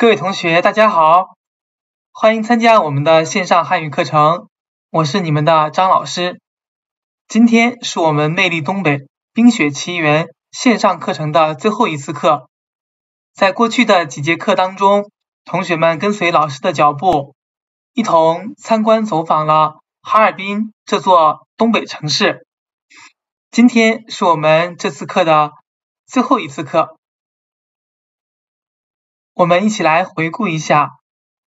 各位同学，大家好，欢迎参加我们的线上汉语课程。我是你们的张老师。今天是我们《魅力东北冰雪奇缘》线上课程的最后一次课。在过去的几节课当中，同学们跟随老师的脚步，一同参观走访了哈尔滨这座东北城市。今天是我们这次课的最后一次课。我们一起来回顾一下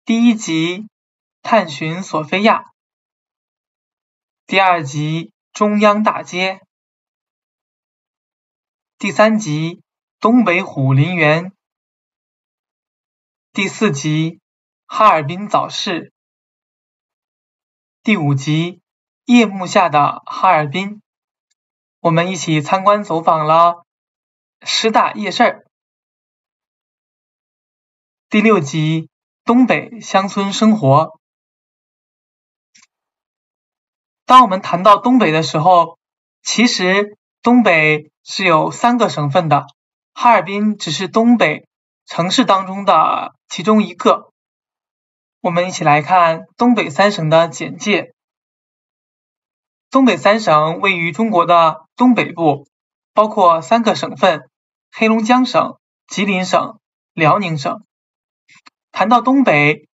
第一集探寻索菲亚，第二集中央大街，第三集东北虎林园，第四集哈尔滨早市，第五集夜幕下的哈尔滨。我们一起参观走访了师大夜市。第六集东北乡村生活。当我们谈到东北的时候，其实东北是有三个省份的，哈尔滨只是东北城市当中的其中一个。我们一起来看东北三省的简介。东北三省位于中国的东北部，包括三个省份：黑龙江省、吉林省、辽宁省。谈到东北，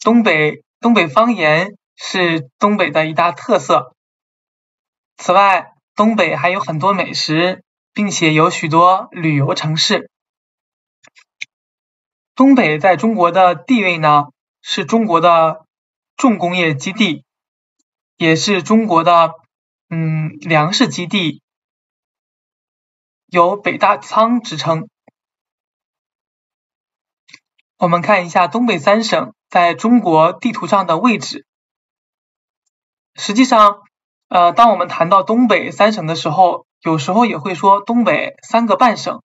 东北东北方言是东北的一大特色。此外，东北还有很多美食，并且有许多旅游城市。东北在中国的地位呢，是中国的重工业基地，也是中国的嗯粮食基地，有北大仓之称。我们看一下东北三省在中国地图上的位置。实际上，呃，当我们谈到东北三省的时候，有时候也会说东北三个半省。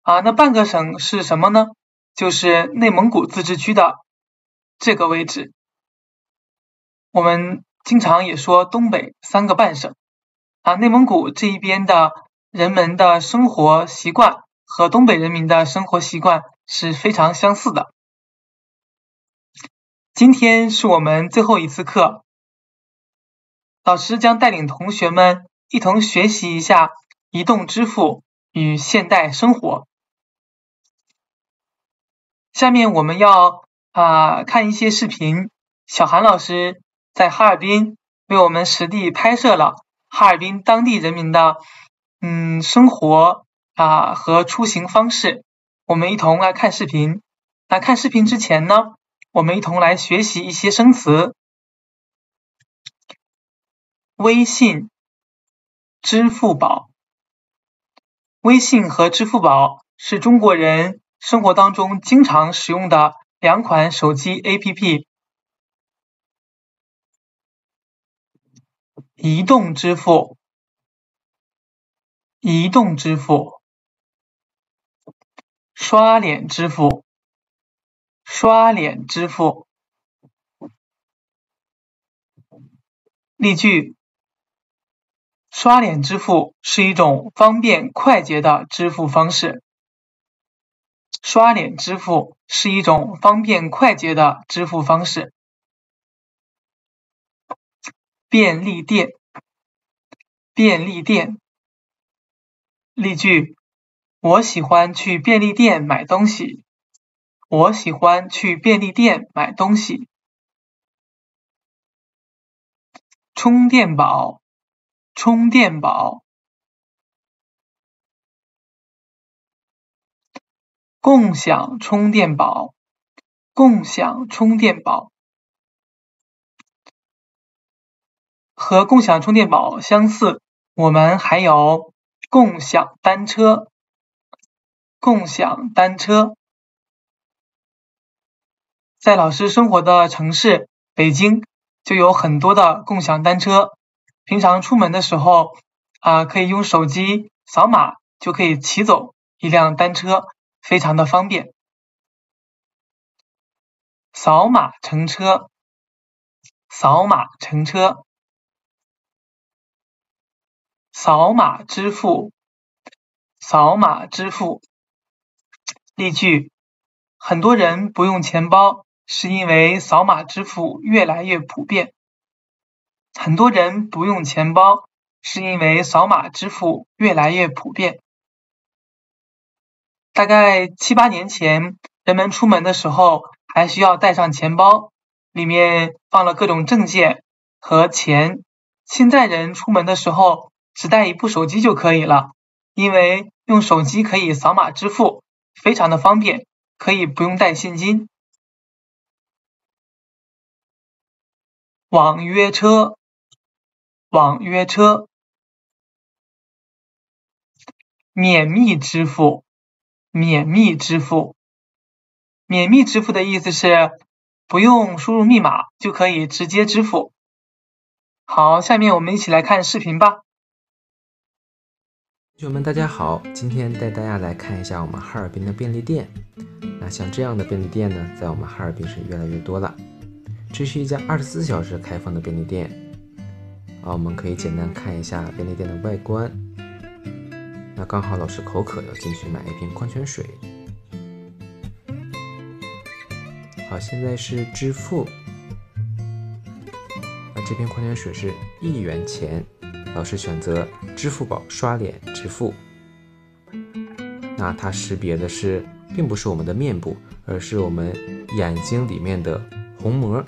啊，那半个省是什么呢？就是内蒙古自治区的这个位置。我们经常也说东北三个半省。啊，内蒙古这一边的人们的生活习惯和东北人民的生活习惯。是非常相似的。今天是我们最后一次课，老师将带领同学们一同学习一下移动支付与现代生活。下面我们要啊看一些视频，小韩老师在哈尔滨为我们实地拍摄了哈尔滨当地人民的嗯生活啊和出行方式。我们一同来看视频。那看视频之前呢，我们一同来学习一些生词。微信、支付宝。微信和支付宝是中国人生活当中经常使用的两款手机 APP。移动支付，移动支付。刷脸支付，刷脸支付。例句：刷脸支付是一种方便快捷的支付方式。刷脸支付是一种方便快捷的支付方式。便利店，便利店。例句。我喜欢去便利店买东西。我喜欢去便利店买东西。充电宝，充电宝。共享充电宝，共享充电宝。和共享充电宝相似，我们还有共享单车。共享单车，在老师生活的城市北京，就有很多的共享单车。平常出门的时候啊，可以用手机扫码，就可以骑走一辆单车，非常的方便。扫码乘车，扫码乘车，扫码支付，扫码支付。例句：很多人不用钱包，是因为扫码支付越来越普遍。很多人不用钱包，是因为扫码支付越来越普遍。大概七八年前，人们出门的时候还需要带上钱包，里面放了各种证件和钱。现在人出门的时候只带一部手机就可以了，因为用手机可以扫码支付，非常的方便，可以不用带现金。网约车，网约车，免密支付。免密支付，免密支付的意思是不用输入密码就可以直接支付。好，下面我们一起来看视频吧。同学们，大家好，今天带大家来看一下我们哈尔滨的便利店。那像这样的便利店呢，在我们哈尔滨是越来越多了。这是一家二十四小时开放的便利店。啊，我们可以简单看一下便利店的外观。那刚好老师口渴，要进去买一瓶矿泉水。好，现在是支付。那这瓶矿泉水是一元钱，老师选择支付宝刷脸支付。那它识别的是，并不是我们的面部，而是我们眼睛里面的虹膜。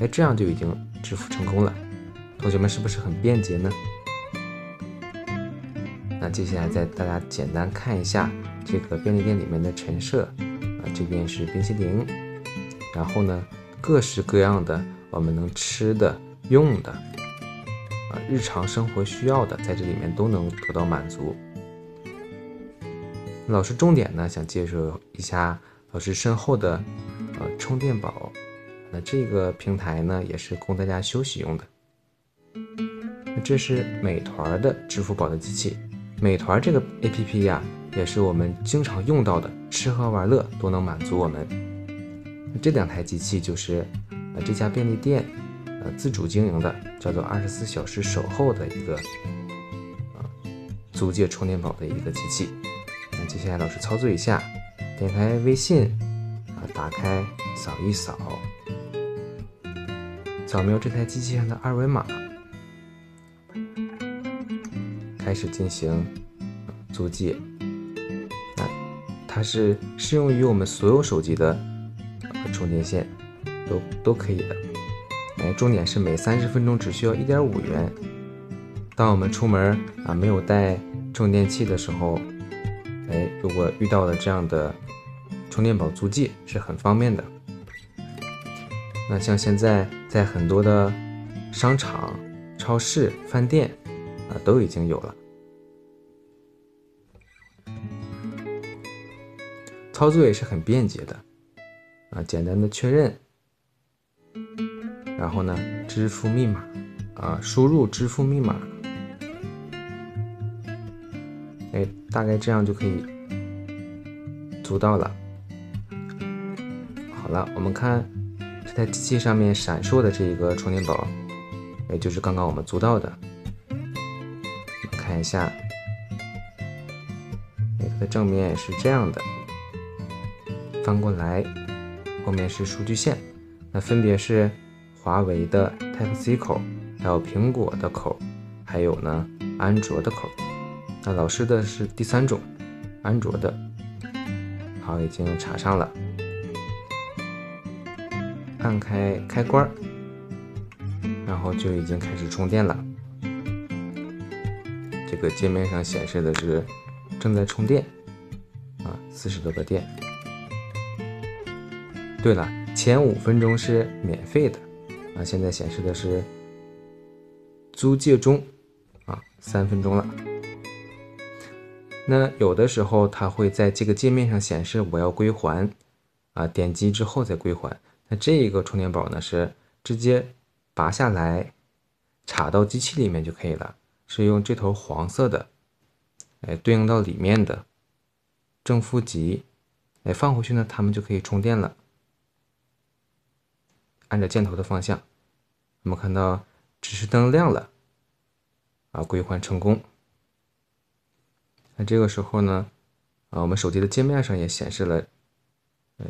哎，这样就已经支付成功了。同学们是不是很便捷呢？那接下来再大家简单看一下这个便利店里面的陈设啊，这边是冰淇淋，然后呢，各式各样的我们能吃的、用的啊，日常生活需要的，在这里面都能得到满足。老师重点呢，想介绍一下老师身后的呃充电宝，那这个平台呢，也是供大家休息用的。这是美团的支付宝的机器。美团这个 A P P 呀，也是我们经常用到的，吃喝玩乐都能满足我们。这两台机器就是呃这家便利店自主经营的，叫做二十四小时守候的一个啊租借充电宝的一个机器。那接下来老师操作一下，点开微信啊，打开扫一扫，扫描这台机器上的二维码。开始进行租借，那它是适用于我们所有手机的充电线，都都可以的。哎，重点是每三十分钟只需要一点五元。当我们出门啊没有带充电器的时候，哎，如果遇到了这样的充电宝租借是很方便的。那像现在在很多的商场、超市、饭店啊都已经有了。操作也是很便捷的，啊，简单的确认，然后呢，支付密码，啊，输入支付密码，哎，大概这样就可以租到了。好了，我们看这台机器上面闪烁的这一个充电宝，也就是刚刚我们租到的，看一下，它的正面是这样的。翻过来，后面是数据线，那分别是华为的 Type C 口，还有苹果的口，还有呢安卓的口。那老师的是第三种，安卓的。好，已经插上了，按开开关，然后就已经开始充电了。这个界面上显示的是正在充电，啊，四十多个电。对了，前五分钟是免费的，啊，现在显示的是租借中，啊，三分钟了。那有的时候它会在这个界面上显示我要归还，啊，点击之后再归还。那这一个充电宝呢是直接拔下来插到机器里面就可以了，是用这头黄色的，哎，对应到里面的正负极，哎，放回去呢，它们就可以充电了。按照箭头的方向，我们看到指示灯亮了，啊，归还成功。那这个时候呢，啊，我们手机的界面上也显示了，呃，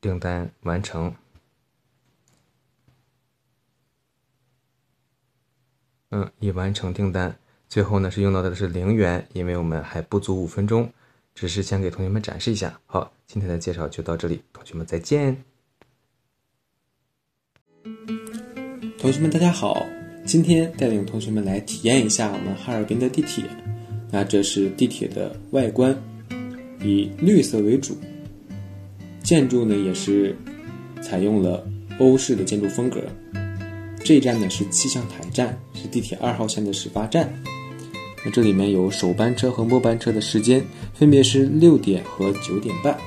订单完成。嗯，已完成订单。最后呢是用到的是零元，因为我们还不足五分钟，只是想给同学们展示一下。好，今天的介绍就到这里，同学们再见。同学们大家好，今天带领同学们来体验一下我们哈尔滨的地铁。那这是地铁的外观，以绿色为主，建筑呢也是采用了欧式的建筑风格。这一站呢是气象台站，是地铁二号线的始发站。那这里面有首班车和末班车的时间，分别是六点和九点半。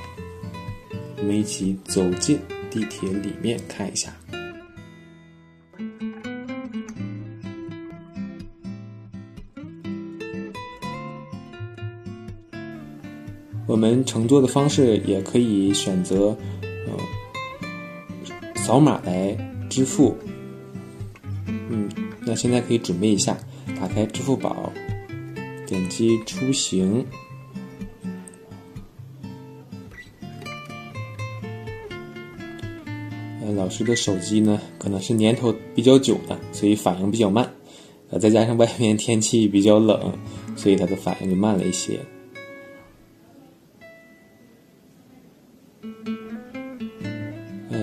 我们一起走进地铁里面看一下。我们乘坐的方式也可以选择，呃，扫码来支付。嗯，那现在可以准备一下，打开支付宝，点击出行。呃，老师的手机呢，可能是年头比较久的，所以反应比较慢。呃，再加上外面天气比较冷，所以它的反应就慢了一些。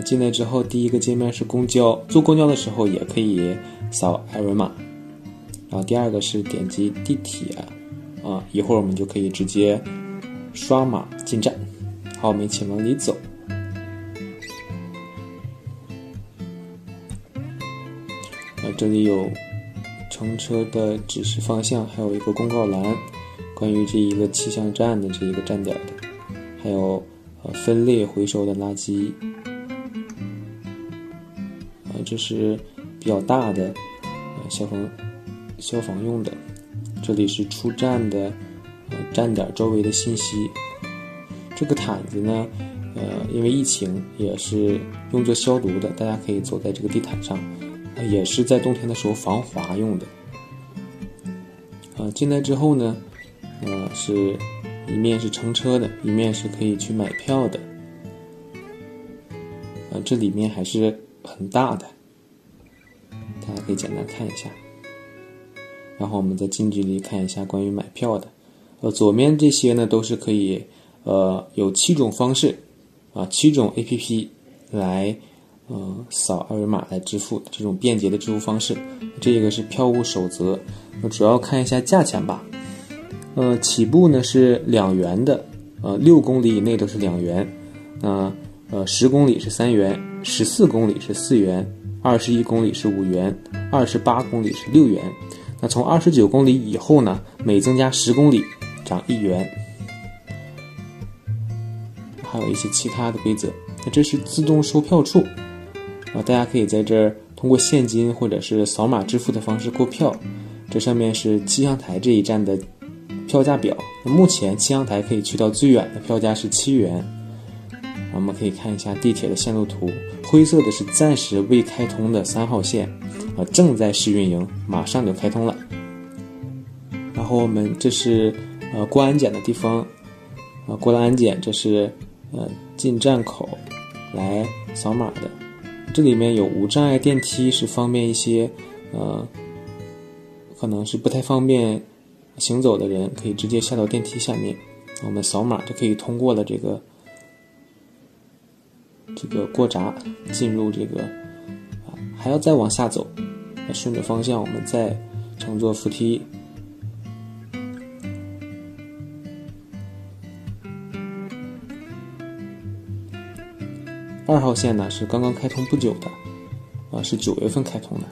进来之后，第一个界面是公交，坐公交的时候也可以扫二维码。然后第二个是点击地铁，啊，一会儿我们就可以直接刷码进站。好，我们一起往里走。啊，这里有乘车的指示方向，还有一个公告栏，关于这一个气象站的这一个站点的，还有呃分类回收的垃圾。这是比较大的，呃，消防消防用的。这里是出站的，呃，站点周围的信息。这个毯子呢，呃，因为疫情也是用作消毒的，大家可以走在这个地毯上，也是在冬天的时候防滑用的。呃，进来之后呢，呃，是一面是乘车的，一面是可以去买票的。呃，这里面还是很大的。大家可以简单看一下，然后我们再近距离看一下关于买票的。呃，左面这些呢都是可以，呃，有七种方式，啊，七种 A P P 来，呃，扫二维码来支付这种便捷的支付方式。这个是票务守则，那主要看一下价钱吧。呃，起步呢是两元的，呃，六公里以内都是两元，那呃，十公里是三元，十四公里是四元。二十一公里是五元，二十八公里是六元。那从二十九公里以后呢？每增加十公里，涨一元。还有一些其他的规则。那这是自动售票处啊，大家可以在这儿通过现金或者是扫码支付的方式购票。这上面是气象台这一站的票价表。那目前气象台可以去到最远的票价是七元。我们可以看一下地铁的线路图。灰色的是暂时未开通的三号线，啊，正在试运营，马上就开通了。然后我们这是呃过安检的地方，啊，过了安检，这是呃进站口，来扫码的。这里面有无障碍电梯，是方便一些呃，可能是不太方便行走的人，可以直接下到电梯下面，我们扫码就可以通过了这个。这个过闸进入这个啊，还要再往下走，顺着方向我们再乘坐扶梯。二号线呢是刚刚开通不久的，啊是九月份开通的，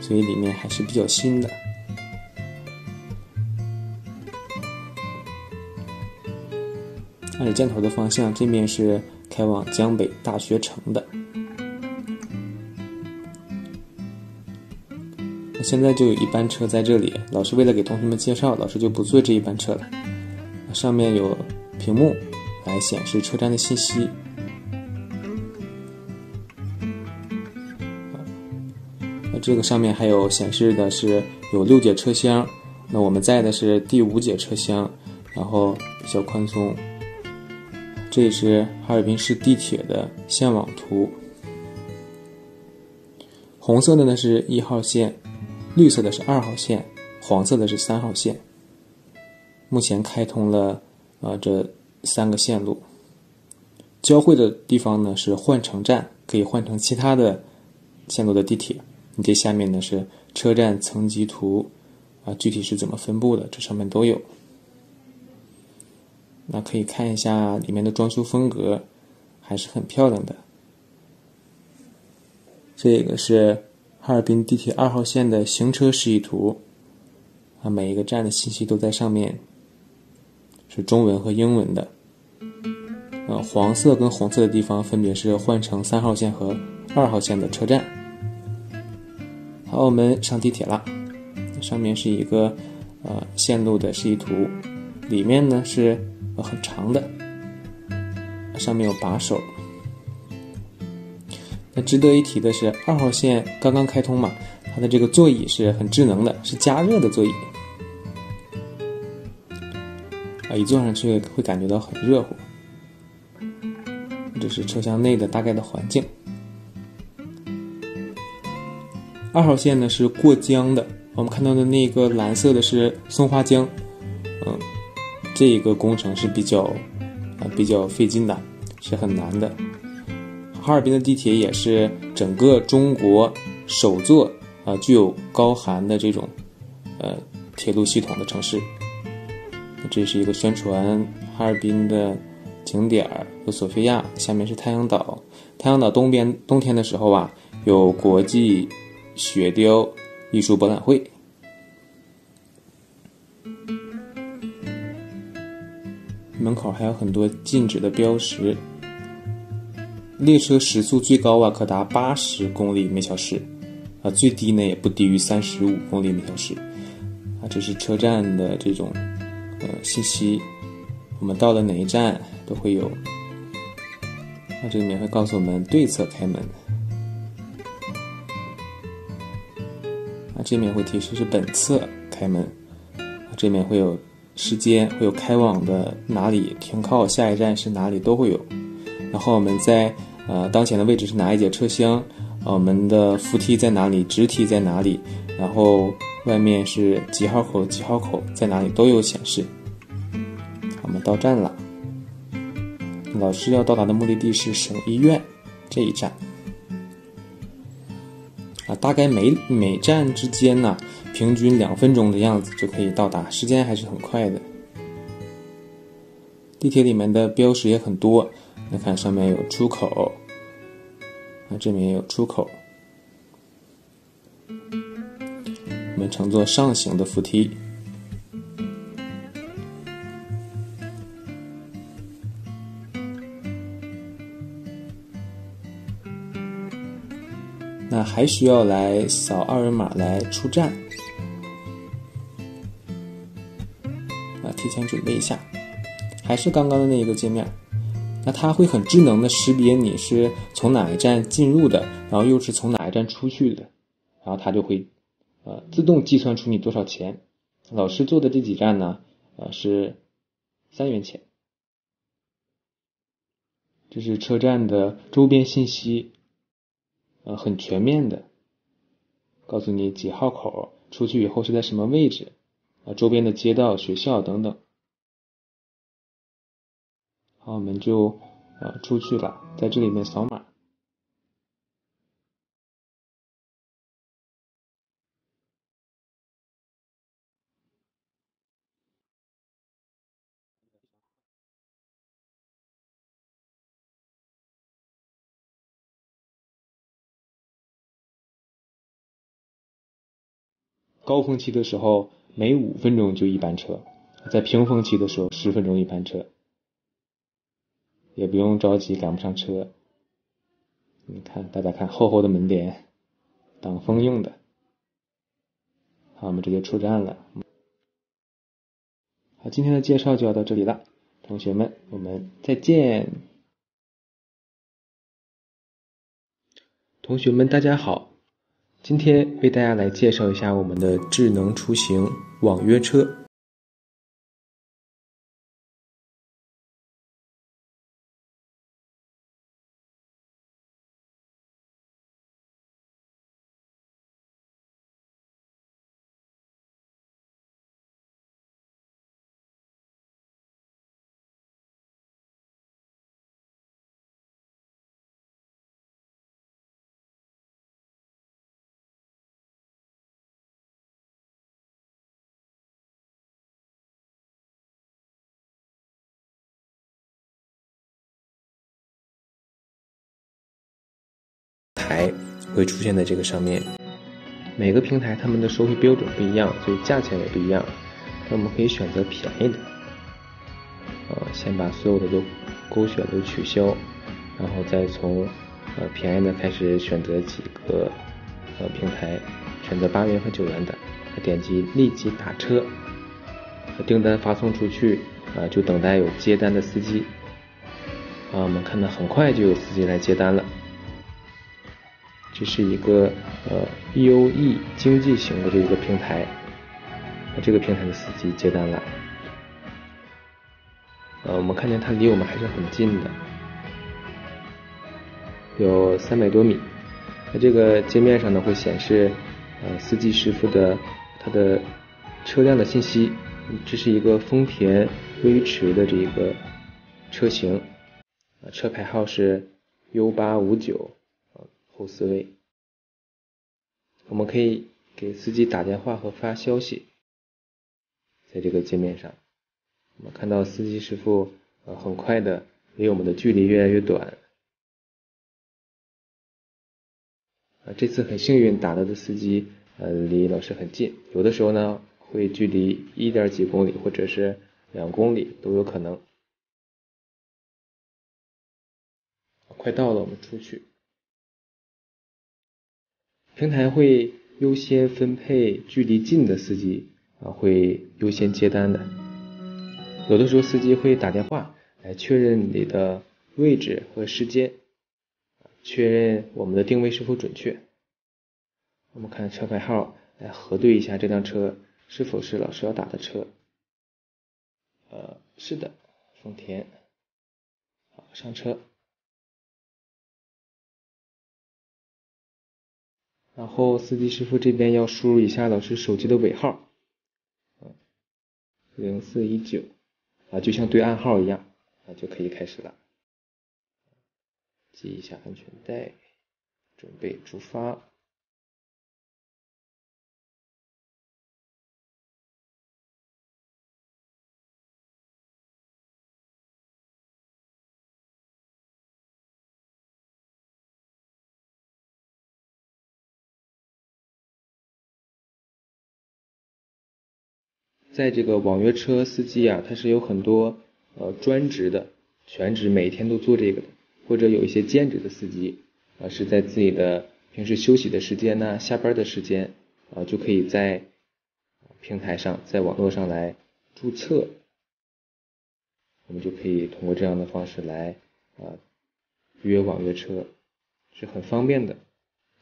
所以里面还是比较新的。按着箭头的方向，这面是。开往江北大学城的，那现在就有一班车在这里。老师为了给同学们介绍，老师就不坐这一班车了。上面有屏幕来显示车站的信息。那这个上面还有显示的是有六节车厢，那我们在的是第五节车厢，然后比较宽松。这是哈尔滨市地铁的线网图。红色的呢是一号线，绿色的是二号线，黄色的是三号线。目前开通了啊这三个线路。交汇的地方呢是换乘站，可以换成其他的线路的地铁。你这下面呢是车站层级图，啊，具体是怎么分布的，这上面都有。那可以看一下里面的装修风格，还是很漂亮的。这个是哈尔滨地铁二号线的行车示意图，啊，每一个站的信息都在上面，是中文和英文的。呃，黄色跟红色的地方分别是换乘三号线和二号线的车站。好，我们上地铁了，上面是一个呃线路的示意图，里面呢是很长的，上面有把手。那值得一提的是，二号线刚刚开通嘛，它的这个座椅是很智能的，是加热的座椅，啊，一坐上去会感觉到很热乎。这是车厢内的大概的环境。二号线呢是过江的，我们看到的那个蓝色的是松花江，嗯，这一个工程是比较啊比较费劲的，是很难的。哈尔滨的地铁也是整个中国首座啊具有高寒的这种呃铁路系统的城市。这是一个宣传哈尔滨的。景点儿有索菲亚，下面是太阳岛。太阳岛东边冬天的时候啊，有国际雪雕艺术博览会。门口还有很多禁止的标识。列车时速最高啊，可达八十公里每小时，啊，最低呢也不低于三十五公里每小时。啊，这是车站的这种呃信息。我们到了哪一站？都会有，那这里面会告诉我们对侧开门，啊，这面会提示是本侧开门，啊，这面会有时间，会有开往的哪里停靠，下一站是哪里都会有。然后我们在呃当前的位置是哪一节车厢，啊，我们的扶梯在哪里，直梯在哪里，然后外面是几号口几号口在哪里都有显示。我们到站了。老师要到达的目的地是省医院这一站啊，大概每每站之间呢，平均两分钟的样子就可以到达，时间还是很快的。地铁里面的标识也很多，你看上面有出口，啊，这边也有出口。我们乘坐上行的扶梯。那还需要来扫二维码来出站，先，准备一下，还是刚刚的那一个界面，那它会很智能的识别你是从哪一站进入的，然后又是从哪一站出去的，然后它就会，呃，自动计算出你多少钱。老师坐的这几站呢，呃，是三元钱。这是车站的周边信息。呃，很全面的，告诉你几号口出去以后是在什么位置，啊，周边的街道、学校等等。好，我们就呃出去了，在这里面扫码。高峰期的时候，每五分钟就一班车；在平峰期的时候，十分钟一班车，也不用着急赶不上车。你看，大家看厚厚的门帘，挡风用的。好，我们直接出站了。好，今天的介绍就要到这里了，同学们，我们再见。同学们，大家好。今天为大家来介绍一下我们的智能出行网约车。台会出现在这个上面。每个平台他们的收费标准不一样，所以价钱也不一样。那我们可以选择便宜的，呃，先把所有的都勾选都取消，然后再从呃便宜的开始选择几个呃平台，选择八元和九元的，点击立即打车，订单发送出去啊，就等待有接单的司机。啊，我们看到很快就有司机来接单了。这是一个呃 BOE 经济型的这一个平台，那这个平台的司机接单了。呃，我们看见他离我们还是很近的，有三百多米。在这个界面上呢，会显示呃司机师傅的他的车辆的信息。这是一个丰田威驰的这一个车型。车牌号是 U 八五九，后四位。我们可以给司机打电话和发消息，在这个界面上，我们看到司机师傅呃很快的离我们的距离越来越短。啊，这次很幸运打到的司机呃离老师很近，有的时候呢会距离一点几公里或者是两公里都有可能。快到了，我们出去。平台会优先分配距离近的司机啊，会优先接单的。有的时候司机会打电话来确认你的位置和时间，确认我们的定位是否准确。我们看车牌号来核对一下这辆车是否是老师要打的车。呃，是的，丰田。好，上车。然后司机师傅这边要输入一下老师手机的尾号，嗯，零四一九，啊，就像对暗号一样，啊，就可以开始了。系一下安全带，准备出发。在这个网约车司机啊，他是有很多呃专职的，全职每天都做这个的，或者有一些兼职的司机啊，是在自己的平时休息的时间呢，下班的时间啊，就可以在平台上，在网络上来注册，我们就可以通过这样的方式来啊约网约车，是很方便的，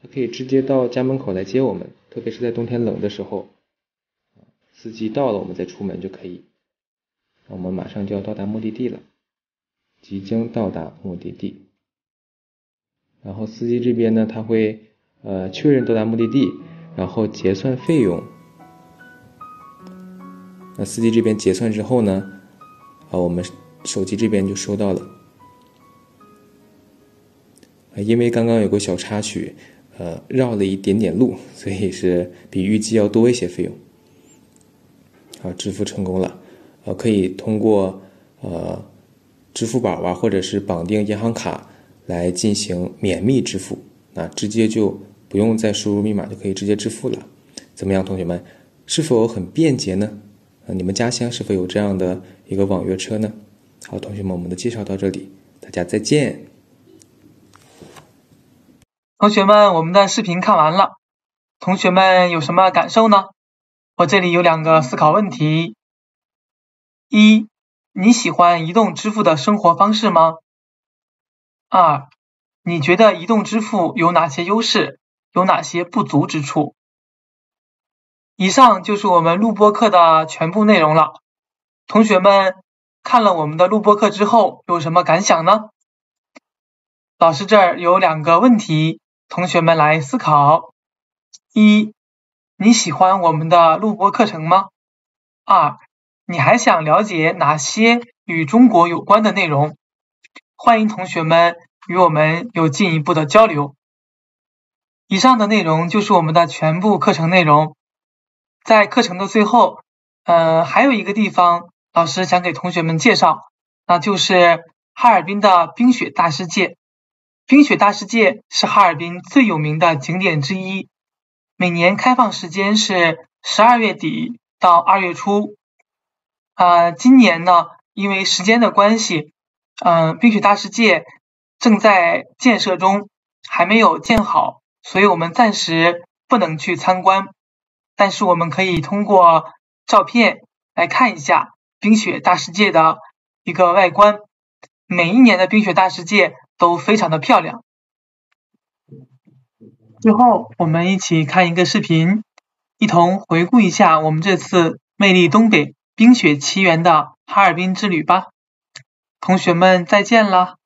他可以直接到家门口来接我们，特别是在冬天冷的时候。司机到了，我们再出门就可以。我们马上就要到达目的地了，即将到达目的地。然后司机这边呢，他会呃确认到达目的地，然后结算费用。那司机这边结算之后呢，啊，我们手机这边就收到了。因为刚刚有个小插曲，呃，绕了一点点路，所以是比预计要多一些费用。啊，支付成功了，呃，可以通过呃支付宝啊，或者是绑定银行卡来进行免密支付，那，直接就不用再输入密码就可以直接支付了。怎么样，同学们，是否很便捷呢？啊，你们家乡是否有这样的一个网约车呢？好，同学们，我们的介绍到这里，大家再见。同学们，我们的视频看完了，同学们有什么感受呢？我这里有两个思考问题：一，你喜欢移动支付的生活方式吗？二，你觉得移动支付有哪些优势，有哪些不足之处？以上就是我们录播课的全部内容了。同学们看了我们的录播课之后有什么感想呢？老师这儿有两个问题，同学们来思考：一。你喜欢我们的录播课程吗？二，你还想了解哪些与中国有关的内容？欢迎同学们与我们有进一步的交流。以上的内容就是我们的全部课程内容。在课程的最后，呃，还有一个地方，老师想给同学们介绍，那就是哈尔滨的冰雪大世界。冰雪大世界是哈尔滨最有名的景点之一，每年开放时间是十二月底到二月初。啊，今年呢，因为时间的关系，嗯，冰雪大世界正在建设中，还没有建好，所以我们暂时不能去参观。但是我们可以通过照片来看一下冰雪大世界的一个外观。每一年的冰雪大世界都非常的漂亮。最后，我们一起看一个视频，一同回顾一下我们这次魅力东北冰雪奇缘的哈尔滨之旅吧。同学们，再见了。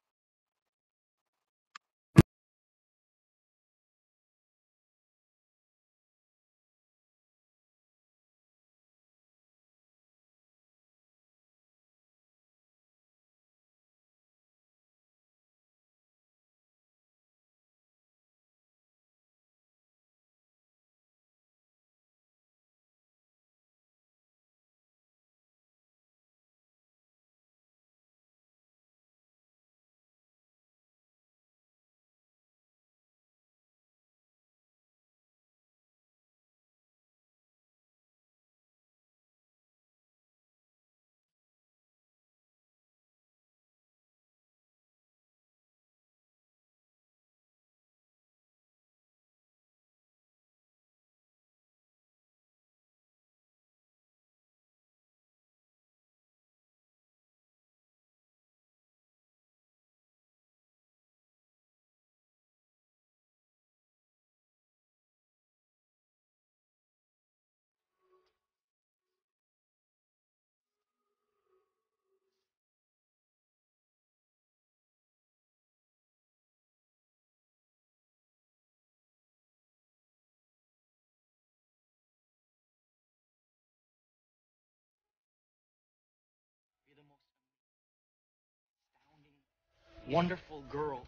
Wonderful girl.